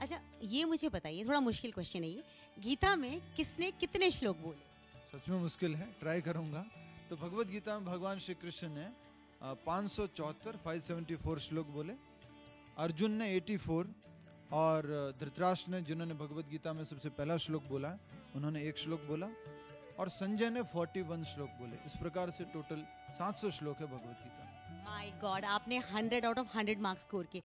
अच्छा ये मुझे बताइए थोड़ा मुश्किल क्वेश्चन है ये। गीता में किसने कितने श्लोक बोले? सच में मुश्किल है ट्राई करूँगा। तो भगवत गीता में भगवान श्री कृष्ण ने पाँच सौ चौहत्तर फाइव सेवेंटी फोर श्लोक बोले। अर्जुन ने एटी फोर और धृतराष्ट्र ने जिन्होंने भगवत गीता में सबसे पहला श्लोक बोला उन्होंने एक श्लोक बोला और संजय ने फोर्टी वन श्लोक बोले। इस प्रकार से टोटल सात सौ श्लोक है भगवत गीता माय गॉड आपने hundred out of hundred marks score किए।